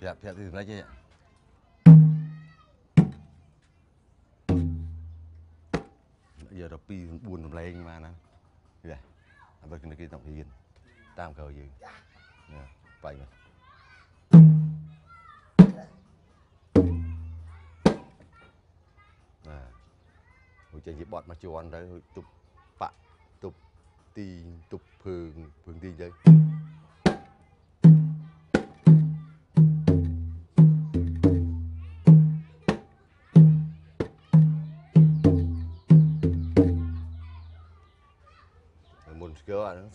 ប្រាប់ប្រាប់ទីសម្លេចទេយកដល់2 4សម្លេងបានណាយេអាបើគ្នាគេតាមហ៊ានតាមក្រោយយើងណាបាយមកណាហូចចេញជាបត់មកជន់ទៅហូចទប់បាក់ទប់ទីទប់ភើងភើងទីទៅ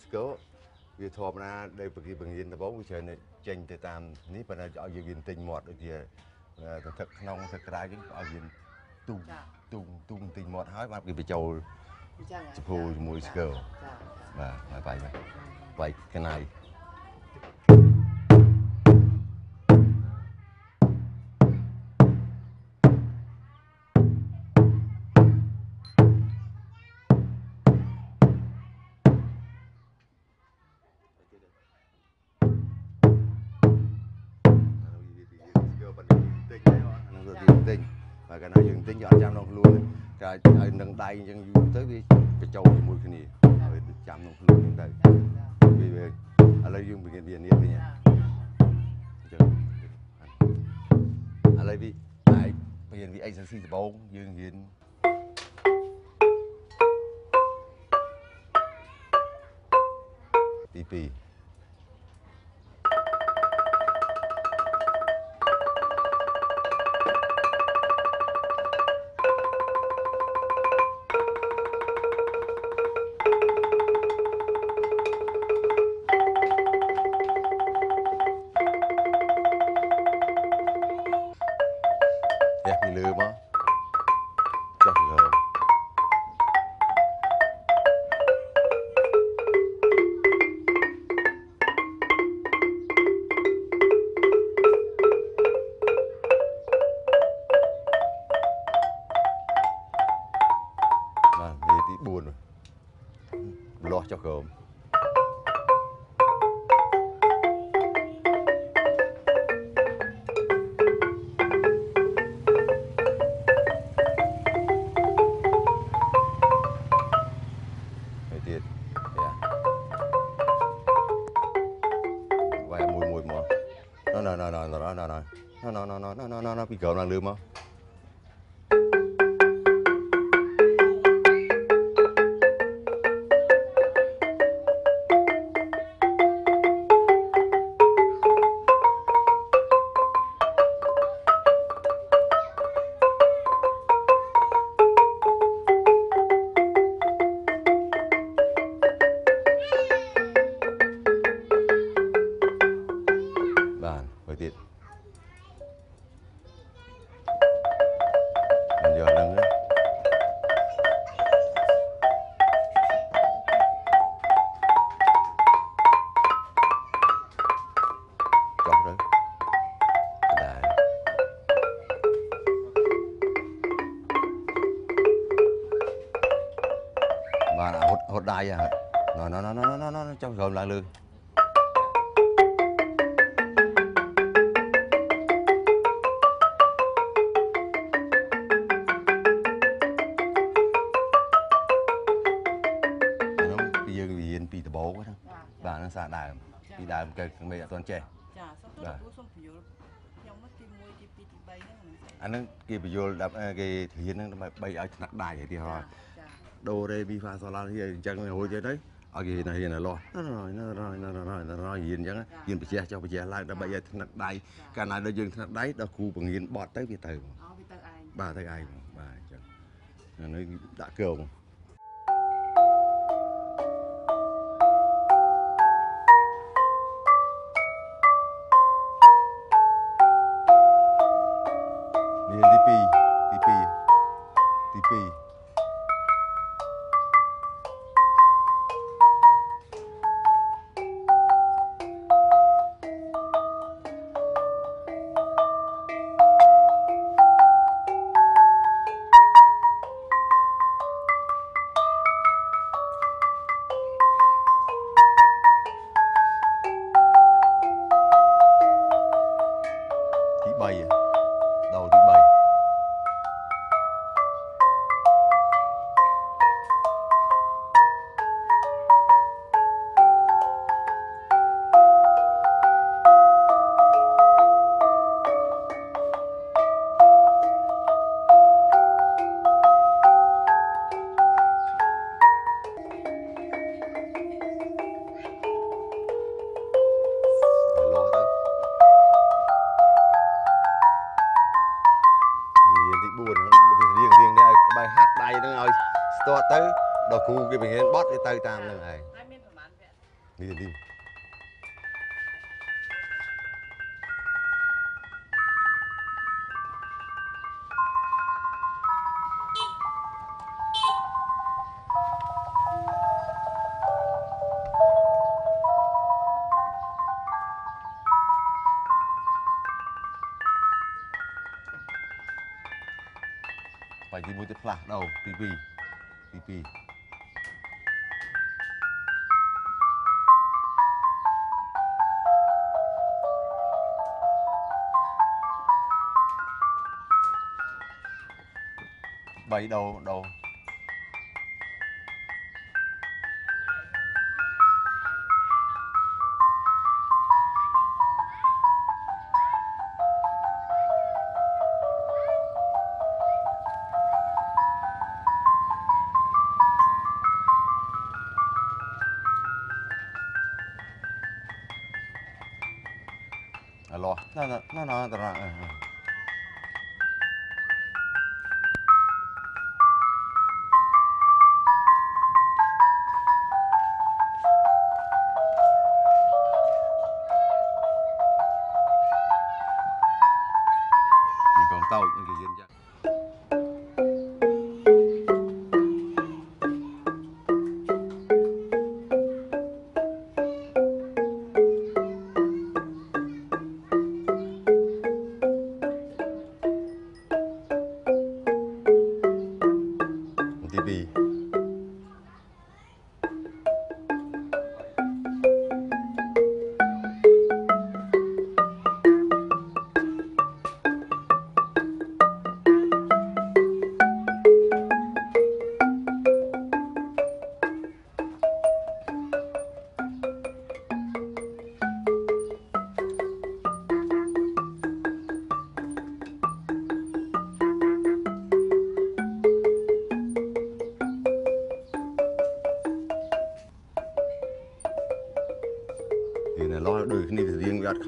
ស្គរអាហ្នឹងស្គរវាធម្មតាដែលបគេបង្រៀនដំបូងវាច្រើនតែចេញទៅតាមនេះប៉ុន្តែឲ្យយើងរៀនទិញមាត់ដូចជាទៅទឹកក្នុងទឹកក្រៅចឹងឲ្យយើងទុំទុំទុំទិញមាត់ហើយបានគេបញ្ចូលអញ្ចឹងសភូជាមួយស្គរចាបាទហើយបាយបាយបាយកណៃ អញ្ចឹងយូរទៅវាបញ្ចូលជាមួយគ្នាហើយចាំក្នុងខ្លួនហ្នឹងទៅវាវាឥឡូវយើងបង្រៀនវានេះវិញអញ្ចឹងឥឡូវវាអាចបង្រៀនវាអេកសាស៊ីដំបូងយើងរៀនទី2 bạn lượm không សូមទោសលោកគ្រូសូមពន្យល់ខ្ញុំមកទី1ទី2ទី3ហ្នឹងហ្នឹងអាហ្នឹងគេបញ្យល់ដល់គេរៀនហ្នឹងដើម្បីបីឲ្យថ្នាក់ដៃឲ្យទីហើយចាដូរេមីហ្វាសូឡានេះអញ្ចឹងរួចទៅទៅឲ្យគេរៀនឲ្យលាស់ណរណរណរណរណររៀនអញ្ចឹងរៀនបច្ចេះចុះបច្ចេះឡើងដើម្បីឲ្យថ្នាក់ដៃកាលណាដល់យើងថ្នាក់ដៃដល់គ្រូបង្រៀនបត់ទៅវាទៅអោវាទៅឯងបាទទៅឯងបាទអញ្ចឹងអានេះដាក់គងនេះ DPI, DPI, DPI. បាយទីមួយទៅផ្លាស់ដោទី2ទី2 3ដូដូអ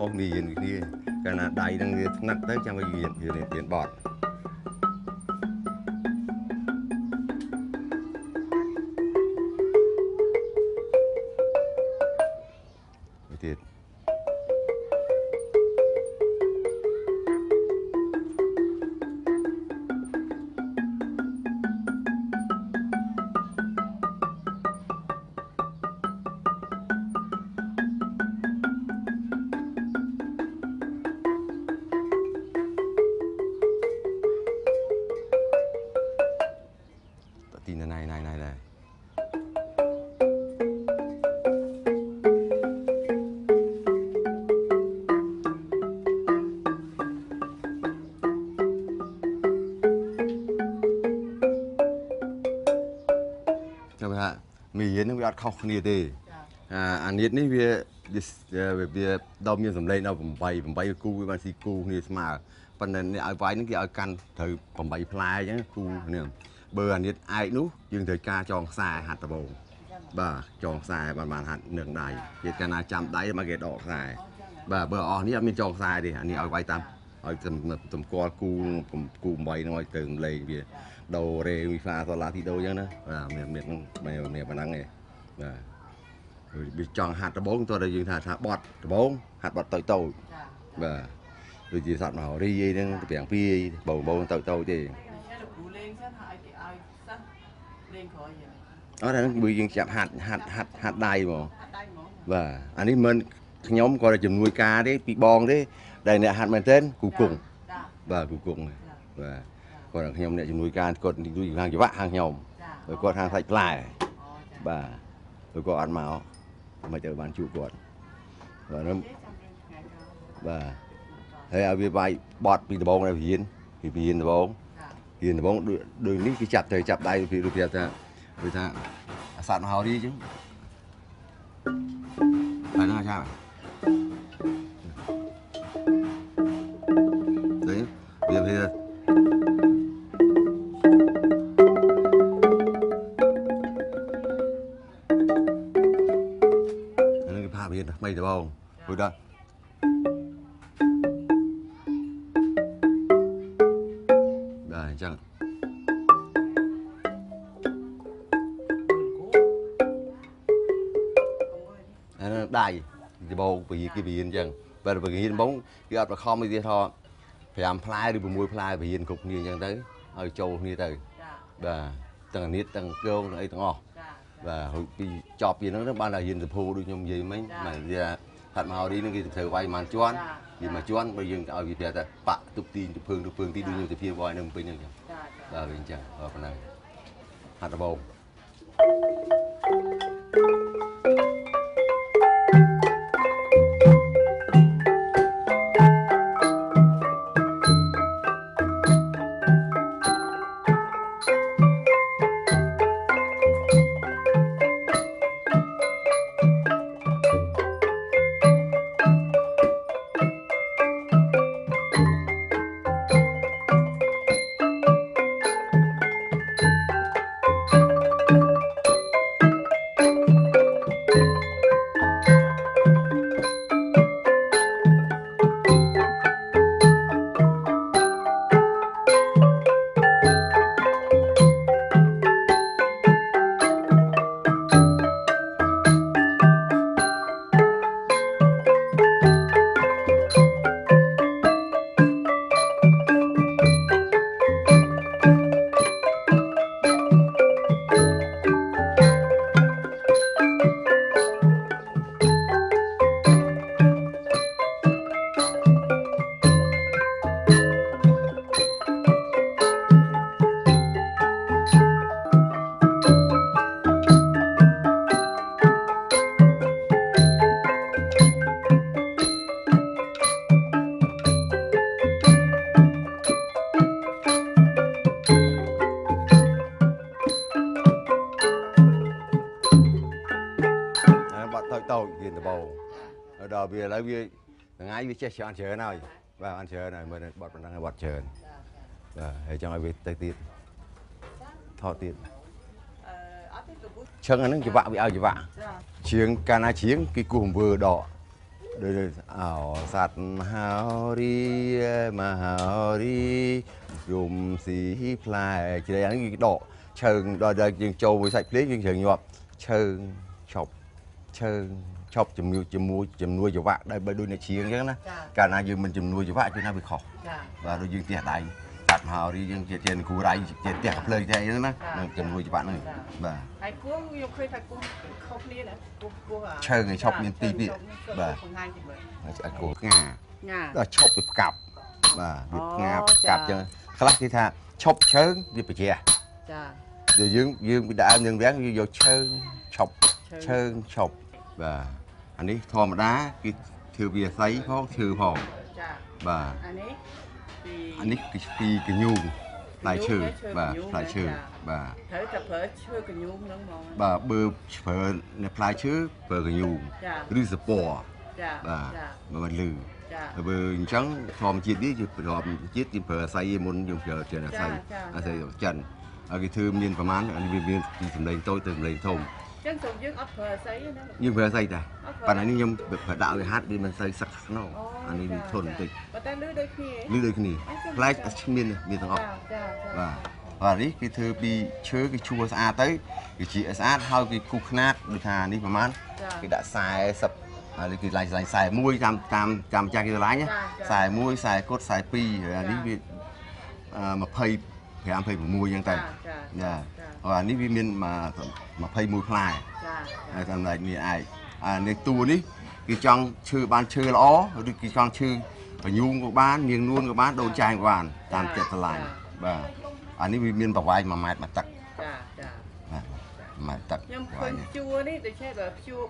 ទៅរៀងវាអត់ខុសគ្នារៀនគ្នាកាលណាដៃនឹងវាថ្ងាត់ទៅចាំឲ្យរៀនរៀនរៀនបត់ មីរៀននឹងវាអត់ខុសគ្នាទេចាអាអានេះនេះវាវាវាដល់មានសម្លេងដល់8 8គូវាបានស៊ីគូគ្នាស្មើប៉ុន្តែអ្នកឲ្យវាយហ្នឹងគេឲ្យកាន់ត្រូវ8ផ្លែអញ្ចឹងគូនេះបើអានេះឯកនោះយើងត្រូវការចងខ្សែហាត់ដបងបាទចងខ្សែបានបានហាត់នឹងដៃគេកាលណាចាំដៃមកគេដកខ្សែបាទបើអស់នេះអត់មានចងខ្សែទេអានេះឲ្យវាយតាម ឲ្យសម្គាល់គូគូ8ហ្នឹងឲ្យទៅលេងវាដូរេមីហ្វាសូឡាទីដូអញ្ចឹងណាបាទមានមានមានមានប៉ុណ្ណឹងឯងបាទវាចង់ហាត់ដបងតើយើងថាថាបត់ដបងហាត់បត់តូចតូចចាបាទដូចជាសត្វមហោរីអីហ្នឹងទៅប្រាំងពីបងបងតូចតូចទេតែលោកគ្រូលេងសិនហើយគេឲ្យសិស្សលេងក្រោយយ៉ាងអត់ហ្នឹងគឺយើងចាប់ហាត់ហាត់ហាត់ហាត់ដៃហ្មងហាត់ដៃហ្មងបាទអានេះមិនខ្ញុំគាត់តែជំនួយការទេពីបងទេ ដែលអ្នកហាត់មែនទែនគូគង់ចាបាទគូគង់ចាបាទគាត់ខ្ញុំអ្នកជំនួយការគាត់ជួយខាងច្បាក់ខាងខ្ញុំចាហើយគាត់ខាងសាច់ផ្លែអូចាបាទហើយគាត់អត់មកមិនទៅបានជួបគាត់បាទហ្នឹងទេចាំរៀនថ្ងៃក្រោយបាទបន្តហើយឲ្យវាបាយបត់ពីដបងដល់រៀនពីរៀនដបងចារៀនដបងដូចដូចនេះគេចាប់ទៅចាប់ដៃពីរូបថាដូចថាអាសត្វមហោរីអញ្ចឹងហើយណាចា រៀនអញ្ចឹងបើបរៀនដបងគេអត់បខំឲ្យទៀតថា5ផ្លែឬ6ផ្លែបរៀនគ្រប់គ្នាអញ្ចឹងទៅឲ្យចូលគ្នាទៅចាបាទទាំងអានិតទាំងគងទាំងអីទាំងអស់ចាបាទរួចពីចប់ពីហ្នឹងទៅបានតែរៀនសភូដូចខ្ញុំនិយាយមិញចា៎បាទវាផាត់មករីហ្នឹងគេទៅធ្វើវាយប្រហែលជាន់ចា៎វាមួយជាន់បើយើងឲ្យវាប្រាប់ថាបាក់ទុកទីទុកភើងទុកភើងទីដូចយើងទៅព្រាវាយនៅពេញហ្នឹងអញ្ចឹងចាចាបាទវាអញ្ចឹងបាទប៉ុណ្ណឹងហាត់ដបងហើយ ឥឡូវវាថ្ងៃវាចេះច្រើនច្រើនហើយបាទអត់ច្រើនហើយមើលបាត់ប៉ុណ្ណឹងហើយបាត់ច្រើនបាទហើយចង់ឲ្យវាទៅទៀតថតទៀតអឺអត់ទេកពុះឈឹងអាហ្នឹងច្បាក់វាឲ្យច្បាក់ចាជាងកាលណាជាងគេគោះអំវើដកដូចអោសัตว์មហារីមហារីយំស៊ីផ្លែជ្រៃអាហ្នឹងគេដកឈើងដល់ដល់យើងចូលមួយសាច់ភ្លេងយើងជើងញាប់ឈើងឈប់ឈើង ឈប់ជំនួយជាមួយជំនួយចង្វាក់ដែលបើដូចអ្នកជាងអញ្ចឹងណាចាកាលណាយើងមិនជំនួយចង្វាក់គឺណាវាខុសចាបាទដូចយើងផ្ទះដៃសัตว์មហារីយើងជាជាគ្រូរៃជាផ្ទះកភ្លើងតែអីហ្នឹងណានឹងជំនួយចង្វាក់ហ្នឹងបាទហើយគួងខ្ញុំឃើញថាគួងខុសគ្នាណាគួងគួងអាឈើងឯងឈប់មានពីរទៀតបាទបង្ហាញតិចមើលអាចគោស្ងាញ៉ាដល់ឈប់វាផ្កាប់បាទវាផ្ងាប់អូផ្កាប់ចាចឹងខ្លះគេថាឈប់ឈើងវាប្រជ្រះចាដូចយើងយើងពីដើមយើងរាំងយើងយកឈើងឈប់ឈើងឈប់បាទ អានេះធម្មតាគេធ្វើវាស័យផងឈើផងចាបាទអានេះពីអានេះគឺពីកញូងផ្លែឈើកញូងបាទឈើកញូងផ្លែឈើចាបាទត្រូវតែប្រើឈើកញូងហ្នឹងហ្មងបាទបើប្រើនៅផ្លែឈើប្រើកញូងចាឬសពរចាបាទចាបើមិនលឺចាហើយបើអញ្ចឹងធម្មជាតិនេះគឺធម្មជាតិគេប្រើអាស័យឯមុនយើងប្រើចេនអាស័យចាចាអាស័យចិនហើយគេធ្វើមានប្រមាណអានេះវាមានពីសម្លេងតូចទៅសម្លេងធំ ចឹងសូមយើងអត់ប្រើស្អីទេណាយើងប្រើអាស័យតែអត់ប្រើប៉ុន្តែនេះខ្ញុំប្រើដាក់ឲ្យហាត់វាមិនសូវសឹកស្នោអូអានេះវាធន់បន្តិចប៉ុន្តែលឺដូចគ្នាលឺដូចគ្នាអីចឹងផ្លែកចាគ្មានទេមានទាំងអស់ចាចាចាបាទបាទនេះគេធ្វើពីឈើគេឈួរស្អាតទៅគេជាស្អាតហើយគេគូសខ្នាតដូចថានេះប្រហែលចាគេដាក់40ហើយគេឡាញ់ខ្សែ41តាមតាមតាមម្ចាស់គេឡាញ់ណាចាចាខ្សែ1ខ្សែគត់ខ្សែ2ហើយអានេះវាអឺ 25 26អញ្ចឹងទៅចាចាចាចាហើយអានេះវាមានមក21ផ្លែចាហើយតាមឡែកនេះឯងអានេះតួនេះគេចង់ឈើបានឈើល្អឬគេចង់ឈើបញូងក៏បានញៀងនួនក៏បានដូនចែងក៏បានតាមចិត្តស្រឡាញ់បាទអានេះវាមានប្រវែង1ម៉ែត្រមួយទឹកចាចាបាទ1ម៉ែត្រទឹកខ្ញុំប្រឃើវែញងនេះជួរនេះដូចជាបើជួរ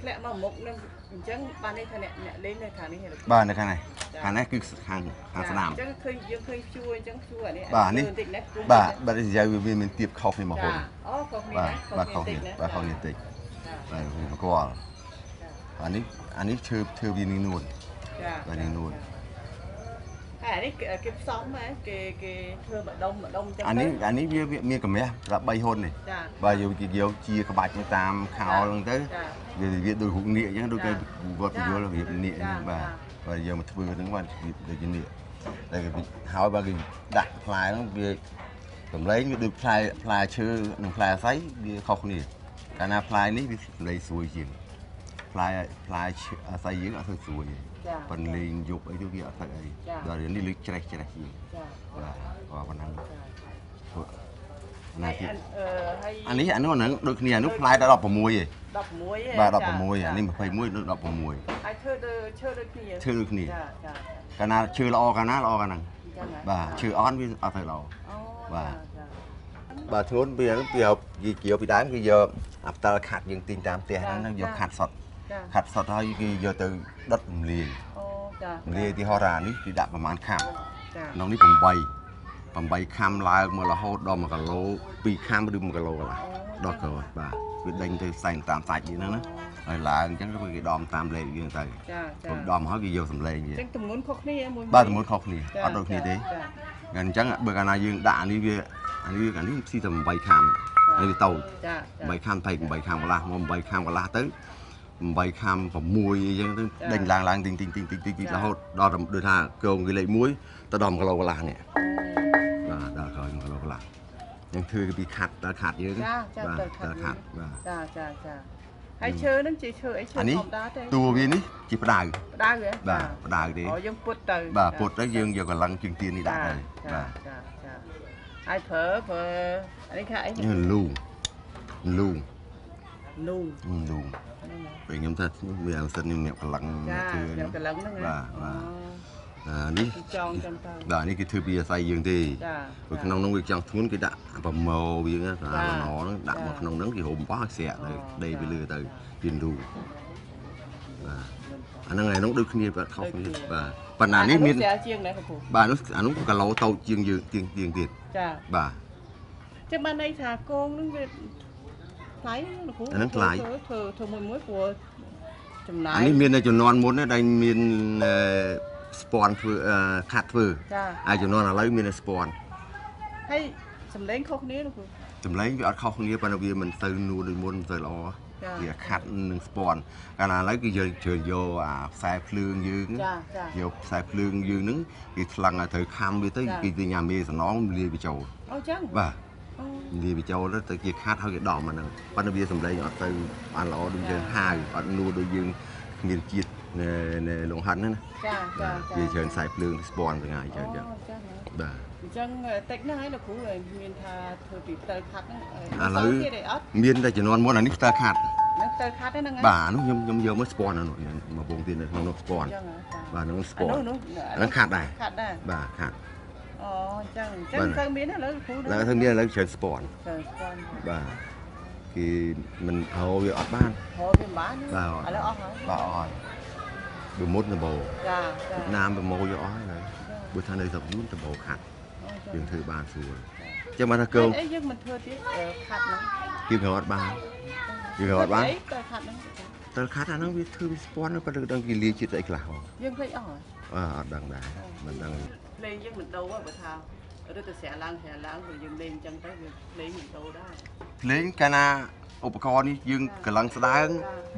ធ្លាក់មកមុខនឹង អញ្ចឹងបាននេះថាអ្នកអ្នកលេងនៅខាងនេះហេតុបាទនៅខាងនេះខាងនេះគឺខាងខាងស្នាមអញ្ចឹងឃើញយើងឃើញជួអញ្ចឹងជួអានេះបាទនេះបន្តិចណាគុំបាទបាទនិយាយវាមានទៀបខុសគ្នាមកហូចានអូខុសគ្នាបាទណាបាទខុសតិគ្នាចណាបាទខុសគ្នាតិចចាបាទវាមកគាល់អានេះអានេះឈើឈើវានីនួនចាបាទនេះនួនហើយអានេះគេគេផ្សំហ៎គេគេធ្វើម្ដុំម្ដុំអញ្ចឹងអានេះទៅអានេះវាវាមានកម្រាស់ដល់3ហ៊ុននេះចាបាទយកគេយកជាក្បាច់ទៅតាមខោហ្នឹងទៅចា វាវាដូចរូបនាគអញ្ចឹងដូចគេចាគាត់ពន្យល់របៀបនាគអញ្ចឹងចាបាទចាបាទយកមកធ្វើហ្នឹងបាទរបៀបដូចជានាគតែគេហើយបើគេដាក់ផ្លែហ្នឹងវាកម្លែងវាដូចផ្លែផ្លែឈើនិងផ្លែអាស័យវាខុសគ្នាកាលណាផ្លែនេះវាកម្លែងស្រួយជាងផ្លែផ្លែឈើអាស័យយើងអត់ធ្វើស្រួយទេចាប៉ុនលេងយប់អីទៅវាអត់ធ្វើអីចាដល់នេះលឺច្រេះច្រេះជាងចាបាទក៏ប៉ុណ្ណឹងចាពួកហើ ណាយទៀតអានអឺហើយអានេះអានោះអាហ្នឹងដូចគ្នាអានោះផ្លែដល់16ឯង16ឯងបាទចា16អានេះ21ដូច16ហើយធ្វើទៅឈើដូចគ្នាឈើដូចគ្នាចាចាកាលណាឈើល្អកាលណាល្អកាលហ្នឹងអញ្ចឹងហ៎បាទឈើអន់វាអត់ទៅល្អអូបាទចាចាបាទធ្ងន់ពីហ្នឹងពីយកយីគៀវពីដើមគឺយកអាផ្ដាល់ខាត់យើងទិញតាមផ្ទះចាហ្នឹងយកចាខាត់សុតចាខាត់សុតហើយគេយកទៅដុតរំលាយអូចារំលាយទីហោរានេះគឺដាក់ប្រមាណខាំចាក្នុងនេះ8 8ខាំឡើងមករហូតដល់1គីឡូ2ខាំឬ1គីឡូកន្លះដល់ក្រោយបាទវាដេញទៅសែងតាមសាច់វាហ្នឹងណាហើយឡើងអញ្ចឹងគឺគេដំតាមលេខយើងទៅចាចាខ្ញុំដំហើយគេយកសម្លេងវាអញ្ចឹងទម្ងន់ខុសគ្នាមួយបាទទំនួលខុសគ្នាចាអត់ដូចគ្នាទេចាงั้นអញ្ចឹងបើកាលណាយើងដាក់អានេះវាអានេះអានេះស៊ីតែ8ខាំអានេះវាតូចចាចា8ខាំទៅ8ខាំកន្លះមក8ខាំកន្លះទៅ8ខាំ6អីចឹងទៅដេញឡើងឡើងទីងទីងទីងទីងទីងទីងរហូតដល់ដូចថាកងគេលេខ1ទៅដល់1គីឡូកន្លះនេះ បាទដល់ក្រោយ1គីឡូកន្លះយើងធ្វើពីខាត់ដល់ខាត់យើងចាចាបាទទៅខាត់ដល់ខាត់បាទចាចាចាហើយឈើហ្នឹងជាឈើអីឈើអាធនេះម្មតាទេតួវានេះជាផ្ដៅផ្ដៅហ៎បាទផ្ដៅទេអូយើងពុតទៅបាទពុតទៅយើងយកកម្លាំងជើងទៀននេះដាក់ទៅចាបាទចាចាហើយប្រើប្រើអានេះខាអីនេះលូលូនូងលូពេលខ្ញុំថាវាអង្សិនខ្ញុំអ្នកកម្លាំងចាធ្វើខ្ញុំកន្លឹងហ្នឹងណាបាទបាទ អានេះអូចងចឹងទៅបាទនេះគឺធ្វើពីអាស័យយើងទេចាព្រោះក្នុងនោះវាចង់ធ្ងន់គេដាក់ប្រម៉ូវាណាអាចាឡណហ្នឹងដាក់មកក្នុងហ្នឹងគេរុំបោះឲ្យស្រាក់ទៅអូដេកពីចាលើទៅជិនរូបាទអាហ្នឹងឯងនោះដូចគ្នាបាទខុសគ្នាបាទប៉ុន្តែនេះមានស្រាលជាងដែរគ្រូបាទនោះអានោះគីឡូតូចជាងយើងទៀងទៀងទៀតចាបាទចាំបានន័យថាគងហ្នឹងវាថ្លៃណាគ្រូអាហ្នឹងថ្លៃធ្វើធ្វើធ្វើមួយមួយព្រោះចំណាយអានេះមាននៅចំនួនមុនណាដែលមានអឺ ស្ពាន់ធ្វើអឺខាត់ធ្វើចាហើយចំនួនឥឡូវមានតែស្ពាន់ហើយសំឡេងខុសគ្នាណាគ្រូចម្លែងវាអត់ខុសគ្នាប៉ុន្តែវាមិនទៅនួនដូចមុនមិនទៅល្អចាវាខាត់នឹងស្ពាន់កាលណាឥឡូវគឺយើងជឿយកអាខ្សែភ្លើងយើងចាចាយកខ្សែភ្លើងយើងហ្នឹងគេថ្លឹងឲ្យត្រូវខំវាទៅចាគេទិញអាមេសំណងលាយវាចូលអូចឹងបាទអូលាយវាចូលទៅទៅជាខាត់ហើយគេដំអាហ្នឹងប៉ុន្តែវាសម្លេងអត់ទៅបានល្អដូចយើងហាវអត់នួនដូចយើងគ្មានជាតិ នៅនៅលងហិនហ្នឹងណាចាចាបាទវាច្រើនខ្សែភ្លើងស្ពាន់ទាំងហើយច្រើនចឹងអូចឹងហ៎បាទអញ្ចឹងតិចណាស់ហើយលោកគ្រូហើយមានថាធ្វើពីផ្ទៃខាត់ហ្នឹងឥឡូវទៀតអីអត់មានតែចំនួនមុនអានេះផ្ទើខាត់ហ្នឹងផ្ទៃខាត់ហ្នឹងហ្នឹងបាទអានោះខ្ញុំខ្ញុំយកមកស្ពាន់អានោះមកបងទៀតនៅក្នុងនោះស្ពាន់អញ្ចឹងហ៎ចាបាទនោះស្អាពាន់នោះនោះអាហ្នឹងខាត់ដែរខាត់ដែរបាទខាត់អូអញ្ចឹងអញ្ចឹងបាទទៅមានឥឡូវគ្រូឡើងធ្វើមានឥឡូវច្រើនស្ពាន់ទៅស្គាល់បាទគេមិនហៅវាអត់បានហៅវាបានបាទឥឡូវអស់ហើយបាទអស់ហើយ វាមុតដំបូងចាចាណាមប្រមូលយកអស់ហើយបើថានៅស្រុកយួនដំបូងខាត់អូយើងចឹងធ្វើបានស្រួលចឹងបានថាកូនអីយើងមិនធ្វើទៀតអឺខាត់ហ្នឹងគេក៏អត់បានគេក៏អត់បានអីទៅខាត់ហ្នឹងតើខាត់អាហ្នឹងវាធ្វើវាស្ពាន់ក៏ដឹងគេលាជាតិអីខ្លះហ៎យើងភ្លេចអស់ហើយអឺអត់ដឹងដែរមិនដឹងលេងយើងមិនដូរទេបើថាឬទៅស្រាឡើងស្រាឡើងព្រោះយើងលេងអញ្ចឹងទៅវាលេងមិនដូរដែរភ្លេងកាលណាឧបករណ៍នេះយើងកម្លាំងស្ដើង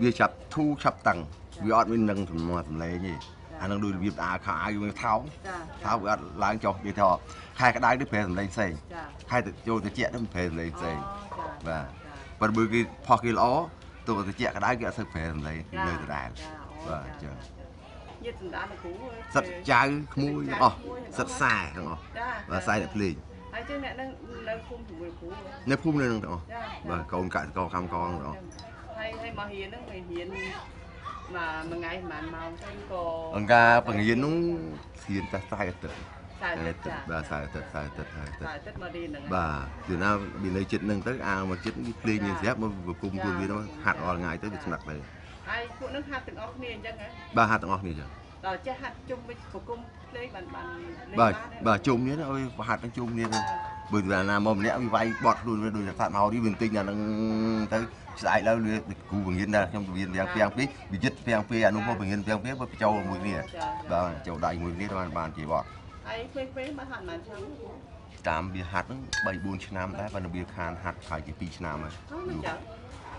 វាចាប់ធូរចាប់តឹង វាអត់មាននឹងទំនាស់សម្លេងទេអាហ្នឹងដូចរបៀបអាខោអាវវាថោងចាថោវាអត់ឡើងចុះនិយាយថាខែក្តៅនេះប្រែសម្លេងផ្សេងចាខែទៅចូលទៅជាក់ទៅប្រែសម្លេងផ្សេងចាបាទប៉ុន្តែបើគេផុសគេល្អទោះទៅជាក់ក្តៅគេអត់សូវប្រែសម្លេងគេនៅដដែលបាទអញ្ចឹងញាតសណ្ដានគ្រូសិតចៅក្មួយទាំងអស់សិតខ្សែទាំងអស់ចាបាទខ្សែអ្នកភ្លេងហើយចឹងអ្នកនឹងនៅភូមិជាមួយគ្រូនៅភូមិនៅនឹងទាំងអស់ចាបាទកូនកសិករកម្មកងទាំងអស់ហើយហើយមករៀនហ្នឹងមករៀន មកមួយថ្ងៃប្រហែលម៉ោងទៅក៏អង្ការបង្រៀននោះរៀនតែខ្សែអាទិត្យតែខ្សែអាទិត្យចាបាទខ្សែអាទិត្យខ្សែអាទិត្យខ្សែអាទិត្យតែទឹកមករៀនហ្នឹងបាទពីណាវានៅចិត្តនឹងទៅអាមកចិត្តវាភ្លេងមានស្រាប់មកប្រគុំខ្លួនវានោះហាត់រាល់ថ្ងៃទៅវាស្និទ្ធទៅហើយពួកនឹងហាត់ទាំងអស់គ្នាអញ្ចឹងហ៎បាទហាត់ទាំងអស់គ្នាចឹងដល់ចេះហាត់ជុំវិញប្រគំភ្លេងបានបានលេងបាទទេបាទជុំនេះណាអើយហាត់ទាំងជុំនេះទៅបើវាណាមកម្នាក់វាវាយបត់ខ្លួនវាដូចថាមកនេះវាទិញអាហ្នឹងទៅ ស្អែកឡើងវាគ្រូបង្រៀនដែរខ្ញុំរៀនទាំងពីងពីវិចិត្រទាំងពីអនុមកបង្រៀនទាំងពីបើបញ្ចូលមួយគ្នាចាចាបាទចូលដៃមួយគ្នាបានបានជាបត់ហើយពេលពេលមកហាត់បានឆ្នាំគ្រូតាមវាហាត់ហ្នឹង3 4ឆ្នាំដែរប៉ុន្តែវាខានហាត់ហើយជា2ឆ្នាំហើយអូមិនចឹង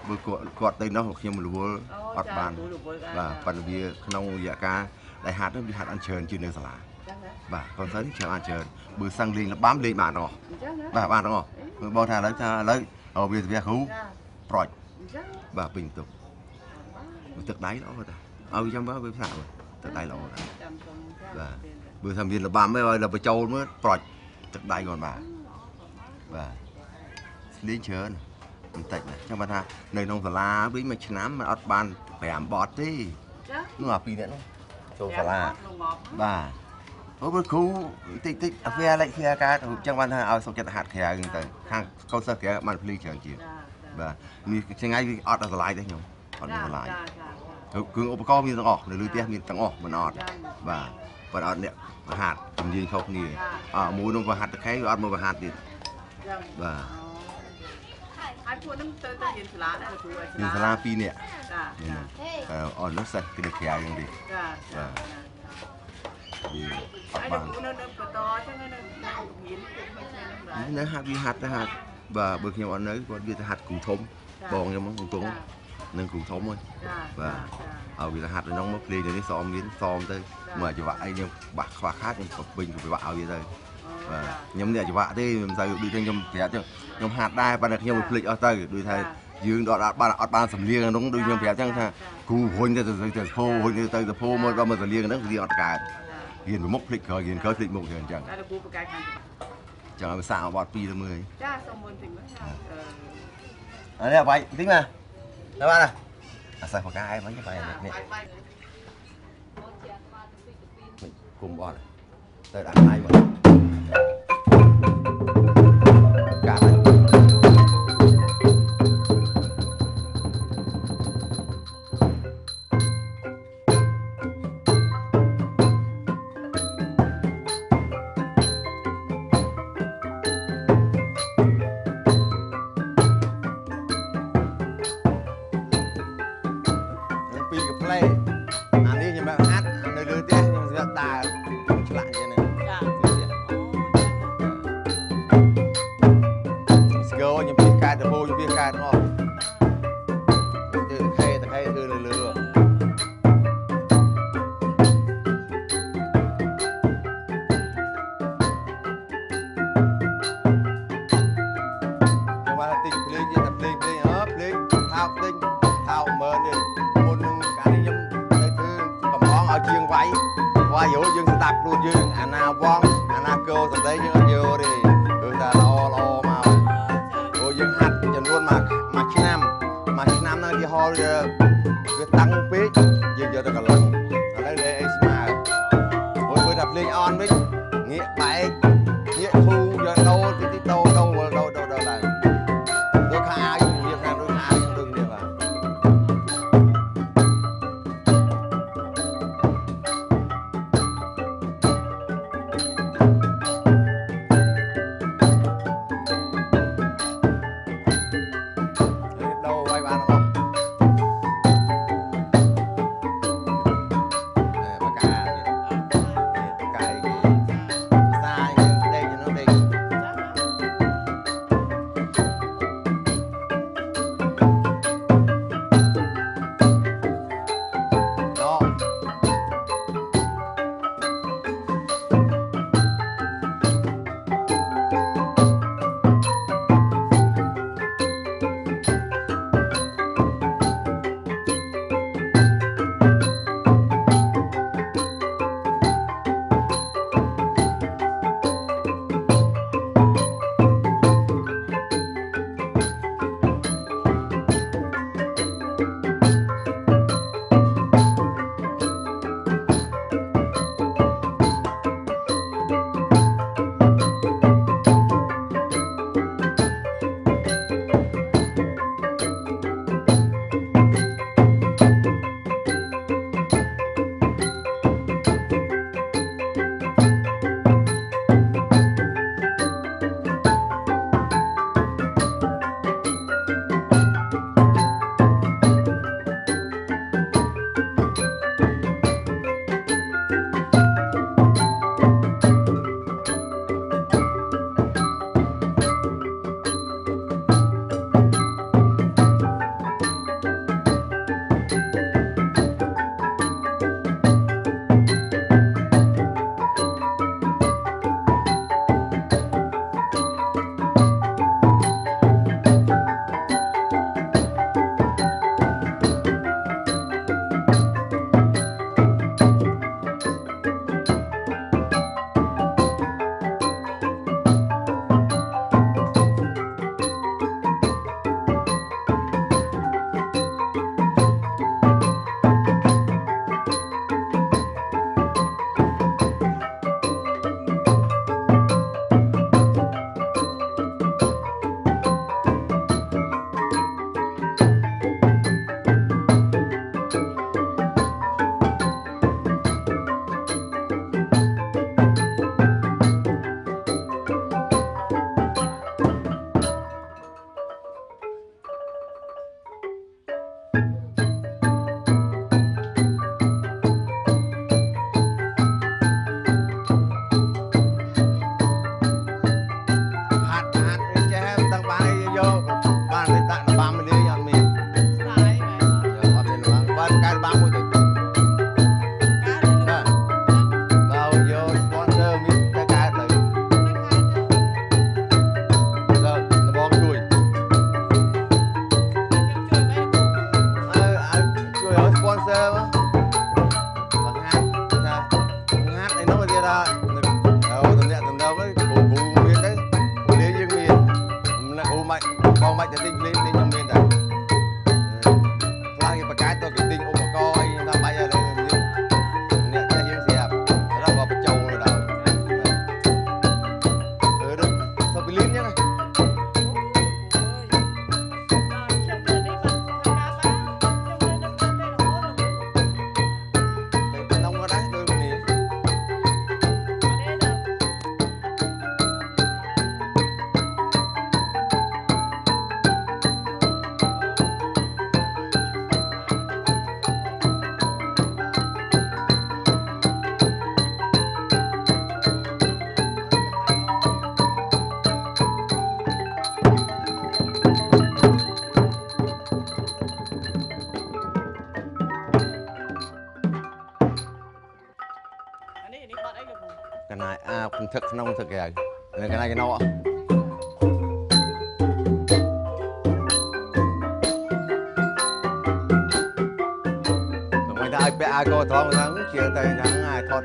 បើគាត់គាត់ទៅនោះខ្ញុំរវល់អត់បានគ្រូរវល់ដែរបាទប៉ុន្តែវាក្នុងរយៈកាលដែលហាត់ហ្នឹងវាហាត់អញ្ជើញជាងនៅសាលាចឹងហ៎បាទគាត់ទៅនេះច្រើនអញ្ជើញបើសឹងលេងលបាំលេងបានទាំងអស់អញ្ចឹងហ៎បាទបានទាំងអស់មើលបងថាឥឡូវថាឥឡូវអូវាវាគ្រូចាប្រូចអញ្ចឹង បាទពេញទុកទឹកដៃល្អតាឲ្យចាំបើវាផ្សាក់ទឹកដៃល្អតាចាំសុំចាបាទពេលទៅបើថាមានលបាំឯងឲ្យដល់បញ្ចូលមើលប្រូចទឹកដៃគាត់បាទបាទលេងច្រើនបន្តិចណាចាំបើថានៅក្នុងសាលាវិញមួយឆ្នាំมันអត់បាន5បតទេចានោះអាពីរនាក់នោះចូលសាលាងប់បាទអូបើគ្រូតិចតិចអាហ្វែលេខហ្វែកើតអញ្ចឹងបានថាឲ្យសុខចិត្តហាត់ក្រៅហ្នឹងទៅខាងកូនសិស្សក្រៅបានភ្លីច្រើនជាងចា បាទមានចង្អាយវាអត់ដល់ឆ្លាយទេខ្ញុំអត់មានឆ្លាយចាចាចាគ្រឿងឧបករណ៍មានទាំងអស់នៅលើផ្ទះមានទាំងអស់មិនអត់ចាបាទបើអត់អ្នកប្រហាត់ជំនាញខុសគ្នាអើមួយនោះប្រហាត់តខេវាអត់មកប្រហាត់ទៀតចឹងបាទហើយពួកនឹងទៅទៅរៀនសាលាដែរគ្រូឲ្យមានសាលា2នាក់ចានេះចាអឺអត់នោះសិស្សគេនៅក្រៅហ្នឹងទេចាចាវាអហើយត់បានគ្រូនៅនៅបន្តចឹងនៅនៅរៀនពួកមិនហ្នឹងដែរនៅហាត់វាហាត់ទៅហាត់ បាទបើខ្ញុំអត់នៅគាត់វាទៅហាត់គ្រូធំបងខ្ញុំហ្នឹងគ្រូធំនឹងគ្រូធំហ្នឹងចាបាទឲ្យវាទៅហាត់នៅក្នុងមកភ្លេងទៅនេះសមមានសមទៅមកចង្វាក់អីខ្ញុំបាក់ខ្វះខាតខ្ញុំក៏ពេញចង្វាក់ឲ្យវាទៅបាទខ្ញុំនេះចង្វាក់ទេមិនសូវដូចខ្ញុំប្រាប់ចឹងខ្ញុំហាត់ដែរប៉ុន្តែខ្ញុំភ្លេចអស់ទៅដូចថាយើងអត់បានអត់បានសំលៀងក្នុងដូចខ្ញុំប្រាប់ចឹងថាគ្រូរុញទៅទៅទៅពោរុញទៅទៅទៅពោមកដល់មកសំលៀងហ្នឹងវាអត់កើតរៀនមុខភ្លេចក្រោយរៀនក្រោយភ្លេចមុខចឹងចឹងតែគ្រូប្រកាសខាង ចឹងឲ្យសាកបត់ពីរទៅមើលចាសូមមុនតិចមើលចាអឺអានេះបាយតិចមកណាបាទអាសាប្រកាឯងវិញបាយនេះបាយបាយគុំអត់ទៅដាក់ដៃមកកា កាយទៅហូរខ្ញុំពីកាយ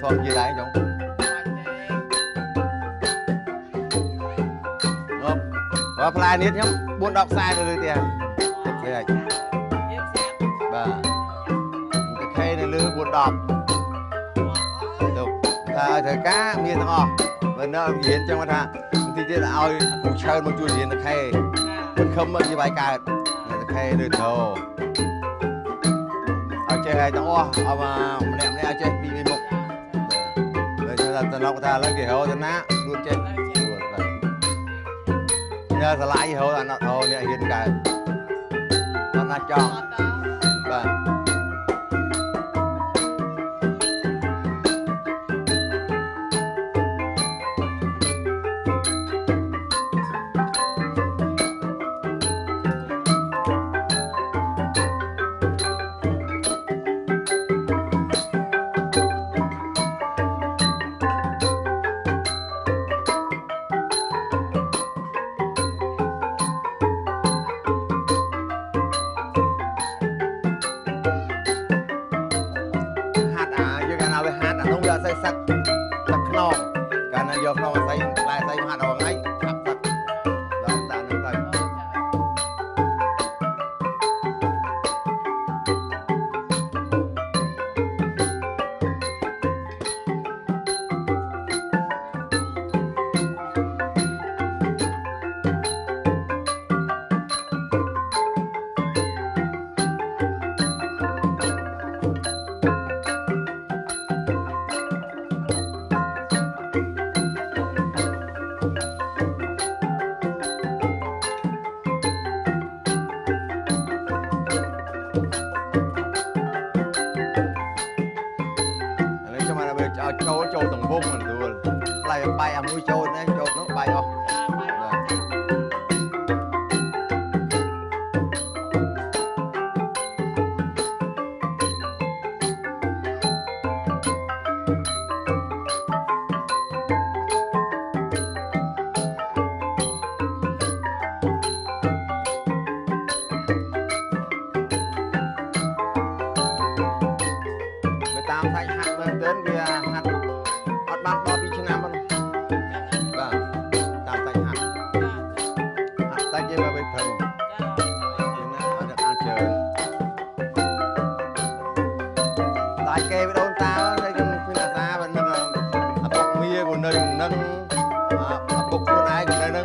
ហ្នឹងឲ្យថតថតជាដែរចុងអបបើផ្លែនេះខ្ញុំ4 10ខ្សែទៅលើទៀតទឹកស្រេចយើងស្រាប់បាទទឹកខេនៅលើ4 10ទៅថាឲ្យត្រូវការមានទាំងអស់បើនៅរៀនចឹងគាត់ថាបន្តិចទៀតឲ្យគ្រូឆើនមកជួយរៀនទឹកខេមិនខឹមមកជាបាយកើតទឹកខេឬធោឲ្យចេះឲ្យទាំងអស់ឲ្យមកម្នាក់ម្នាក់ឲ្យចេះពីពីមុខបើថា តំណថាឥឡូវគេហៅទៅណាលួចចេះលួចបាទញ៉ាឆ្លៃហៅអាណត់ហៅអ្នករៀនកើតអត់ណាចង់បាទ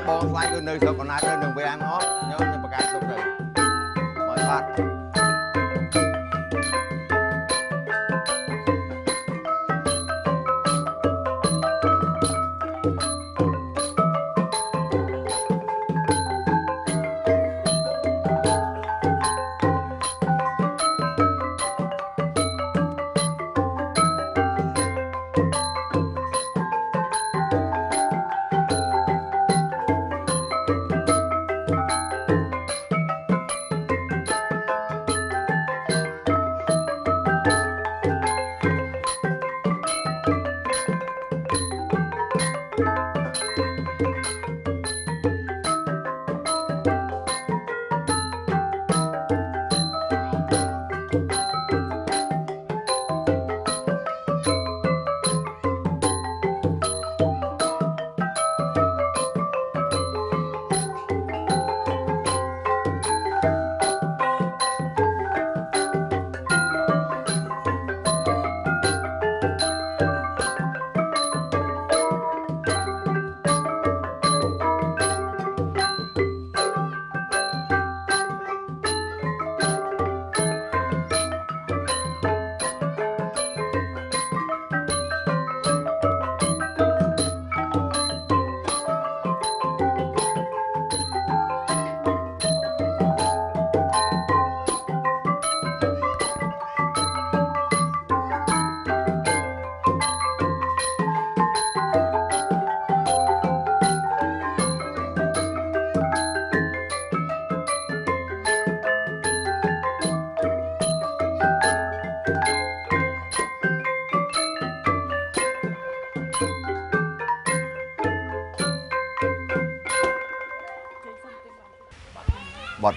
បងស្លាច់ក៏នៅស្រុកកណាត់នៅនឹងវាំងអស់ខ្ញុំខ្ញុំប្រកាសទុកទៅមកបាត់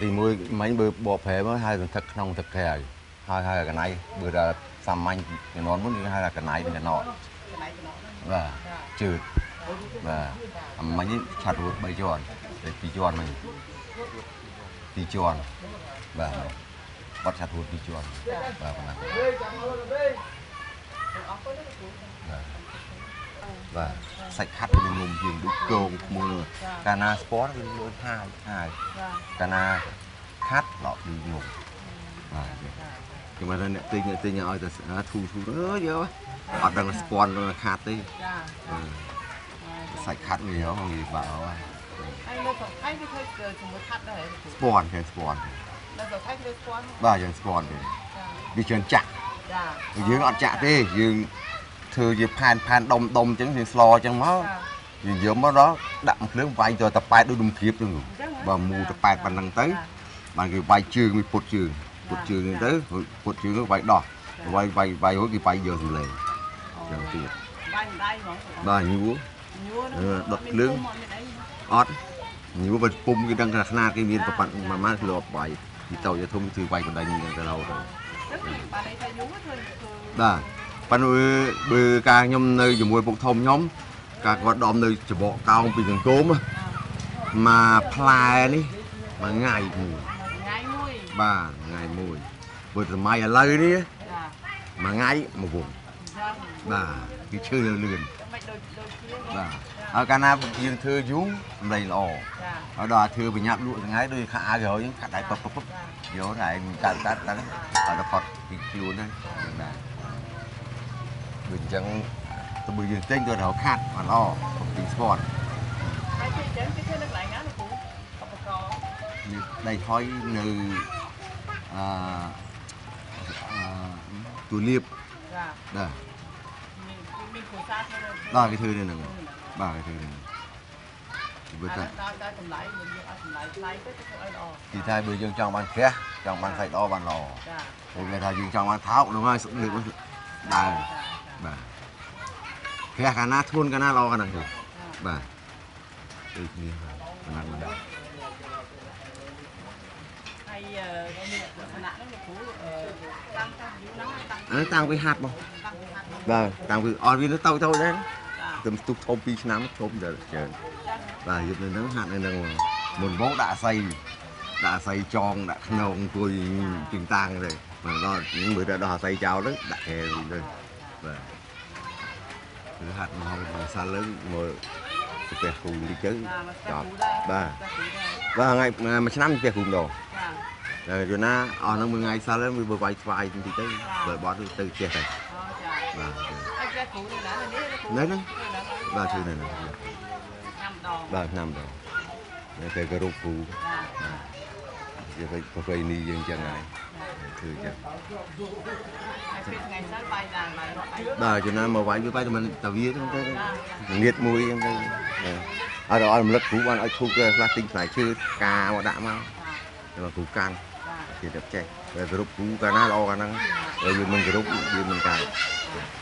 ទី1មិញបើបកប្រែមកហើយសន្ធឹកក្នុងទឹកក្រៅហើយហើយកណៃបើថាសាមញ្ញជំនាន់មុនគេហៅថាកណៃនិងកណោកន្លែងកណ្ដោះហ្នឹងបាទជឿតបាទអាមិញនេះឆាត់រួច3ជាន់តែ2ជាន់មិញ2ជាន់បាទបត់ឆាត់រួច2ជាន់បាទប៉ុណ្ណាអរគុណលោកគ្រូបាទ បាទសាច់ខាត់វាងុំជាងដូចគងខ្មួយនោះកាលណាស្ពតវាលួចហាយហាយបាទកាលណាខាត់ឡប់ដូចងុំបាទគេមកអ្នកទិញអ្នកទិញឲ្យតែធូធូអើយយកអត់ដឹងស្ពន់ខាត់ទេចាអឺសាច់ខាត់វាហ៎វាបាក់ហើយហើយនៅស្រុកថៃគេធ្វើជាមួយខាត់ដែរគ្រូស្ពាន់គេស្ពាន់នៅស្រុកថៃគេស្គាល់បាទយើងស្ពាន់ទេចាវាច្រើនចាក់ចាយើងអត់ចាក់ទេយើង ធ្វើជាផែនផែនដុំដុំអញ្ចឹងយើងស្លអញ្ចឹងមក ចា យើងយកមកដល់ដាក់មួយភ្លើងវាយទៅតែប៉ែតដូចដុំធៀបទៅបើមូតែប៉ែតប៉ុណ្ណឹងទៅបានគេវាយជើងវាពុតជើងពុតជើងហ្នឹងទៅពុតជើងទៅវាយដោះវាយវាយវាយរួចគេវាយយកសម្លេងអញ្ចឹងទៀត បាញ់ដៃហ្មង បាទញួរ ញួរ អឺដុតភ្លើង អត់ញួរបើពុំគេដឹងថាຂະຫນាតគេមានប្រប៉ាត់ប្រហែលគីឡូវាយពីតូចទៅធំគឺវាយបណ្ដាញហ្នឹងទៅរហូតទៅ បាទនេះថាយូរធ្វើធ្វើ បាទប៉ុន្តែបើការខ្ញុំនៅជាមួយពុកធំខ្ញុំការគាត់ដំនៅច្បកកោងពីសង្គមមកផ្លែនេះមួយថ្ងៃមួយថ្ងៃមួយបាទថ្ងៃមួយបើសម័យឥឡូវនេះចាមួយថ្ងៃមួយវងចាបាទគឺឈឺលឿនមិនដូចដូចគ្នាបាទហើយកាលណាយើងធ្វើយូរសម្លេងល្អចាហើយដល់ធ្វើបញ្ញាប់លក់ថ្ងៃដូចខោអាវក្រោយហ្នឹងខាត់ដៃពឹបពឹបពឹបយកតែឯងកាត់កាត់ដល់ហើយដល់ផុតពីខ្លួនហ្នឹងយ៉ាងណាដូ ចអញ្ចឹងទៅបើយើងចេញទៅរកខាត់អត់ល្អពីស្ពតហើយគេចឹងគេធ្វើនៅកន្លែងណាលោកគ្រូឧបករណ៍ដៃហុយនៅអឺអឺទូលៀបចាដែរមានមានគ្រូសាធ្វើដល់គេធ្វើនៅហ្នឹងបាទគេធ្វើនៅហ្នឹងបើតែថាដល់ដល់តម្លៃយើងយកអត់តម្លៃថ្លៃទៅទៅធ្វើឲ្យល្អទីថាបើយើងចង់បានផ្ទះចង់បានសាច់ល្អបានល្អចាពេលគេថាយើងចង់បានថោកនោះហើយលើកដើរចា បាទផ្ទះកាលណាធ្ងន់កាលណាល្អកាលណាទេបាទដូចគ្នាបាទប៉ុណ្ណាបាទហើយមានលក្ខណៈហ្នឹងលោកគ្រូតាំងតាំងយូរណាស់តាំងអើតាំងពីហាត់មកតាំងពីហាត់មកបាទតាំងពីអត់វាទៅទៅទៅដែរចាទៅស្ទុះធំ2ឆ្នាំធំដល់ច្រើនចាបាទយប់នៅហ្នឹងហាត់នៅហ្នឹងមុនមកដាក់អស័យដាក់អស័យចងដាក់ខ្នងអង្គុយពីងតាំងទៅបាទដល់ហ្នឹងមើលទៅដល់អស័យចោលទៅដាក់ខែទៅ បាទគឺហាត់មកមកសាលើមកទៅផ្ទះគ្រូតិចទៅចាមកស្គាចល់ប់គ្រូដែរបាទស្គាល់គ្រូដែរបាទថ្ងៃមួយឆ្នាំផ្ទះគ្រូម្ដងចាហើយយូរណាអស់ហ្នឹងមួយថ្ងៃសិលវាបើវាយស្វាយបន្តិចទៅបើបត់ទៅទៅផ្ទះទៅអូចាបាទហើយស្គាល់គ្រូនៅណានេះគ្រូនៅហ្នឹងនៅហ្នឹងបាទជួយនៅហ្នឹងញ៉ាំដងបាទឆ្នាំដល់នៅពេលគោរពគ្រូចាវាប្រពៃណីយើងចឹងហើយ ធ្វើចឹងហើយពេលថ្ងៃសិលបាយដែរបាយរត់បាយបាទចំណាំមកវាយវាបាយតែមិនតាវាហ្នឹងទៅងៀតមួយចឹងទៅអត់ដល់រំលឹកគ្រូបានឲ្យធូបទៅខ្លះទិញផ្លែឈើកាមកដាក់មកតែគ្រូកាន់ចាគេទៅចេះតែគោរពគ្រូកាលណាល្អកាលហ្នឹងហើយយើងមិនគោរពយើងមិនកាន់អ